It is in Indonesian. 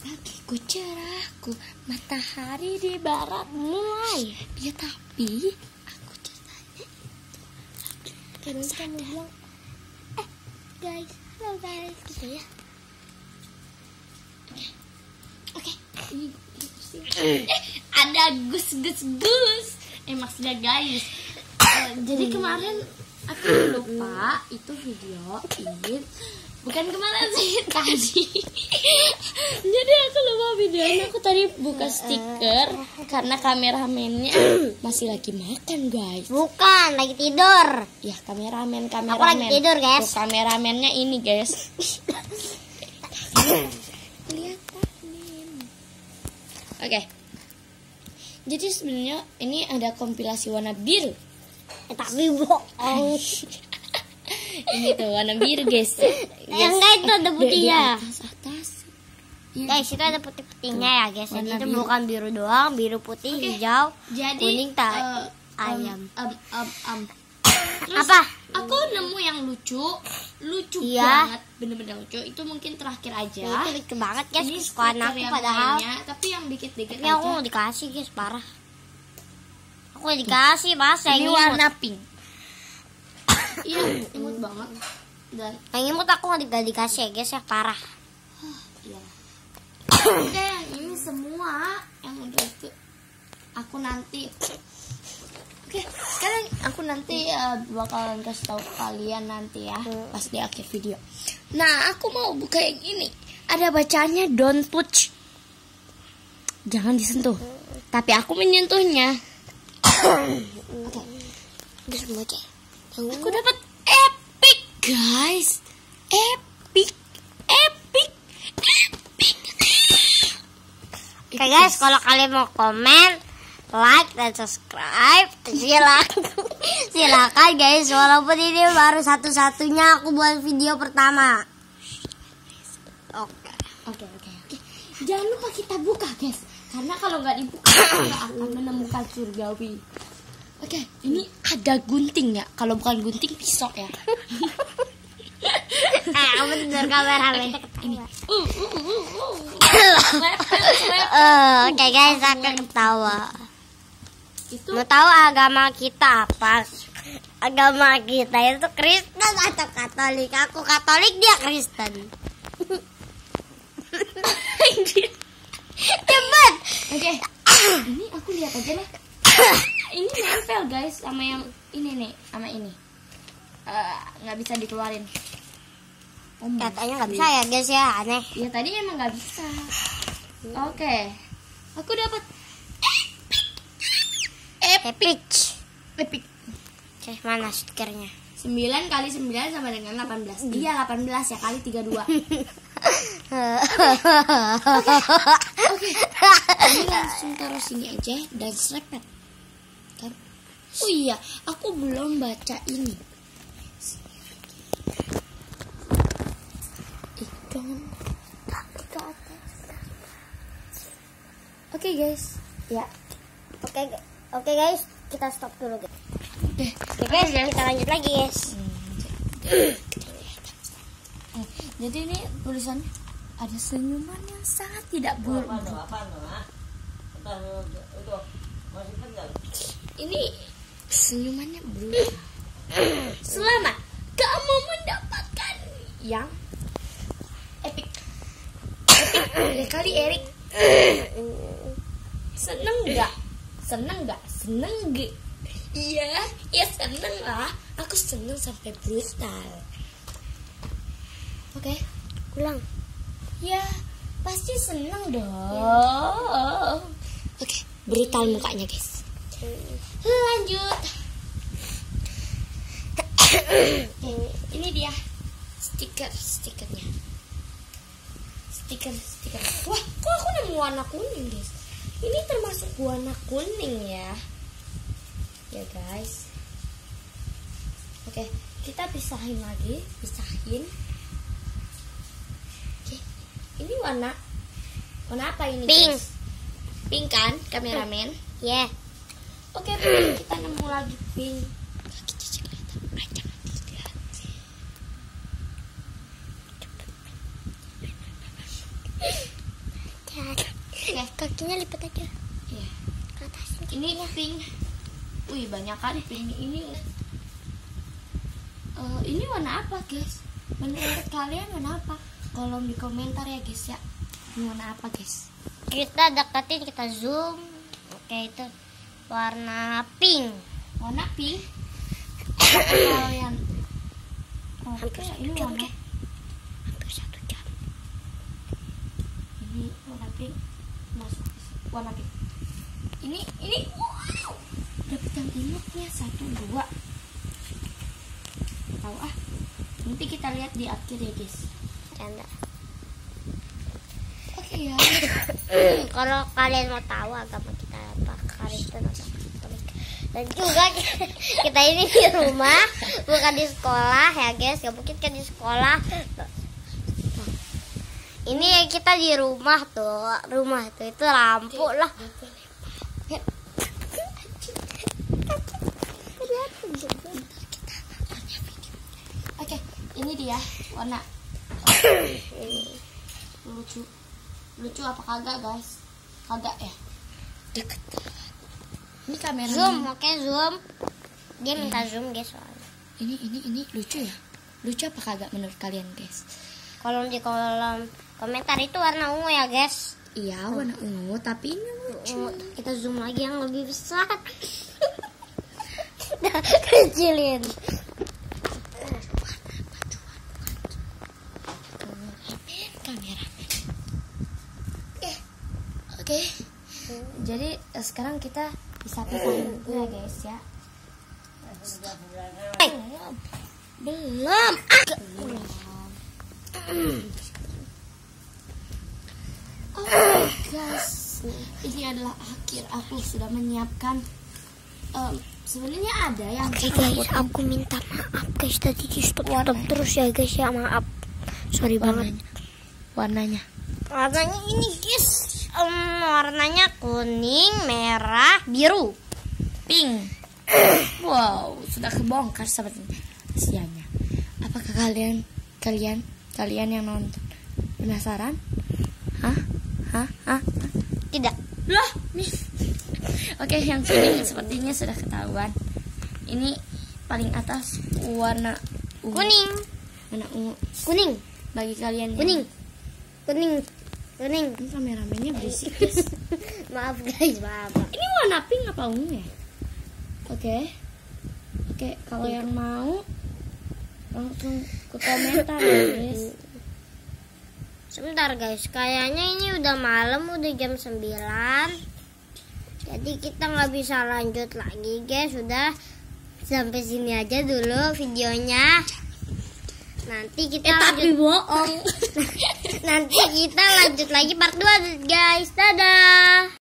Pagiku cerahku, matahari di barat mulai. Ya tapi aku ceritanya Terus kamu bilang, eh guys, halo guys, gitu ya. Oke, ini eh, ada gus gus gus. Eh maksudnya guys. Eh, jadi kemarin aku lupa itu video ini bukan kemarin sih tadi. jadi aku lupa videonya aku tadi buka stiker karena kameramennya masih lagi makan guys. Bukan, lagi tidur. Ya kameramen Aku kameramen. lagi tidur, guys. Tuh, kameramennya ini guys. Oke. Jadi sebenarnya ini ada kompilasi warna biru. Eh, tapi bohong. ini tuh warna biru guys. Yang enggak itu ada putihnya. Atas atas. Iya. Guys, itu ada putih-putihnya ya guys. Jadi itu bukan biru doang, biru putih, hijau, Jadi kuning, tak eh, ayam. Um, um, um. Terus Apa? Aku nemu yang lucu, lucu Iya. banget, bener-bener lucu. Itu mungkin terakhir aja. Itu lucu banget guys, Ini kesukaan aku yang padahal. lainnya, tapi yang dikit-dikit Tapi aku aja. mau dikasih guys, parah. Aku dikasih, mas. Ini warna pink. Iya, imut banget. Dan Yang imut aku di- dikasih ya guys ya, parah. iya. Oke, yang ini semua yang udah itu aku nanti. Oke, sekarang aku nanti eh, bakalan kasih tahu kalian nanti ya pas di akhir video. Nah, aku mau buka yang ini. Ada bacanya don't touch. Jangan disentuh. Tapi aku menyentuhnya. Oke. Guys, mau cek. Aku dapat epic, guys. Epic. Epic. Epic. Oke guys, kalau kalian mau komen, like dan subscribe, silakan. silakan guys, walaupun ini baru satu-satunya aku buat video pertama. Oke. Oke, oke, oke. Jangan lupa kita buka, guys. Karena kalau nggak dibuka, kita nggak akan menemukan surgawi. Oke, ini ada gunting ya. Kalau bukan gunting, pisau ya. Eh, kamu tidur kamera men. Ini. Uh, uh, uh, uh. Eh, Oke guys, aku ketawa. Itu Mau tahu agama kita apa? Agama kita itu Kristen atau Katolik? Aku Katolik, dia Kristen. Cepet. Oke. Ini aku lihat aja lah. Nempel guys sama yang ini nih, sama ini. Eh, nggak bisa dikeluarin. Oh Katanya nggak bisa ya guys ya, aneh. Ya tadi emang nggak bisa. Oke. Aku dapat Epic. epic. Oke, mana stikernya? 9 kali 9 sama dengan 18. Iya 18 ya kali 32. Oke. Ini langsung taruh sini aja dan serepet. Oh iya, aku belum baca ini. Ih, jangan tarik ke atas. Oke guys, ya. Oke, gu- oke guys, kita stop dulu. guys. Oke. Oke guys, kita lanjut lagi guys. Eh, Jadi ini tulisannya ada senyuman yang sangat tidak buruk. Ini senyumannya brutal. Selamat kamu mendapatkan yang epic. Epic kali Erik. Seneng nggak? Seneng nggak? Seneng nggak? Iya, ya seneng lah. Aku seneng sampai brutal. Oke. Ulang. Ya, pasti seneng dong. Oke, brutal mukanya, guys. Lanjut. Ini dia stiker stikernya. Stiker stiker. Wah, kok aku nemu warna kuning, guys? Ini termasuk warna kuning ya. Ya, guys. Oke, kita pisahin lagi, pisahin. Oke, ini warna warna apa ini? Pink. guys? Pink kan, kameramen? Ya. Oke, pink. kita nemu lagi pink. Kaki cici kelihatan. Ay, jangan dilihat. kakinya lipat aja Iya. ke atas Ini pink. Wih, banyak kali pink ini. Eh, ini warna apa, guys? Menurut kalian warna apa? Kolom di komentar ya, guys ya. Ini warna apa, guys? kita deketin kita zoom oke itu warna pink. Warna pink. kalian Oh, Hampir satu jam, warna Kak. hampir satu jam. Ini warna pink masuk warna pink. Ini ini wow. Dapat yang imutnya satu dua. Tahu ah. Nanti kita lihat di akhir ya guys. Canda. Oke ya. Kalau kalian mau tahu agama kita Katolik dan juga kita ini di rumah bukan di sekolah ya guys. Gak mungkin kan di sekolah. Ini kita di rumah tuh rumah tuh itu lampu lah. Oke ini dia warna. Lucu. Lucu apa kagak guys? Kagak ya? Deket ini kamera zoom oke zoom. Dia minta zoom guys soalnya ini ini ini lucu ya? Lucu apa kagak menurut kalian guys? Kolom di kolom komentar itu warna ungu ya guys. Iya warna ungu tapi ini lucu. Ungu. kita zoom lagi yang lebih besar. Kecilin. Kameramen. Oke. Jadi eh, sekarang kita bisa pisahin dulu ya guys ya. Eh, belum. Oh my gosh ini adalah akhir aku sudah menyiapkan em, sebenarnya ada yang Oke guys, aku minta maaf guys tadi di stop stop terus ya guys ya maaf. Sorry banget. warnanya warnanya. Warnanya ini guys, warnanya kuning, merah, biru. pink wow sudah kebongkar sepertinya rahasianya apakah kalian kalian kalian yang nonton penasaran hah hah hah Tidak. Lah, nih. Oke, yang kuning sepertinya sudah ketahuan. Ini paling atas warna ungu. Kuning, Warna ungu. kuning, Bagi kalian yang- kuning, kuning. Ini kameramennya berisik, guys. maaf guys, maaf. Ini warna pink apa ungu ya? Oke. Oke, kalau yang mau langsung ke komentar ya, guys. Sebentar guys, kayaknya ini udah malam, udah jam 9 Jadi kita nggak bisa lanjut lagi guys, sudah sampai sini aja dulu videonya. Nanti kita Eh, lanjut, tapi bohong. nanti kita lanjut lagi part 2 guys. Dadah.